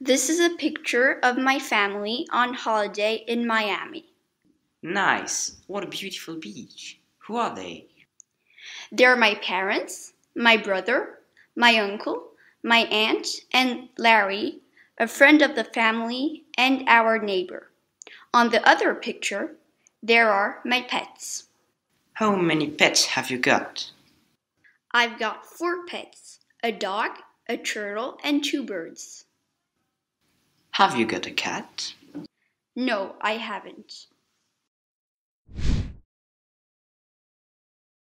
This is a picture of my family on holiday in Miami. Nice. What a beautiful beach. Who are they? They're my parents, my brother, my uncle, my aunt, and Larry, a friend of the family and our neighbor. On the other picture, there are my pets. How many pets have you got? I've got four pets a dog, a turtle, and two birds. Have you got a cat? No, I haven't.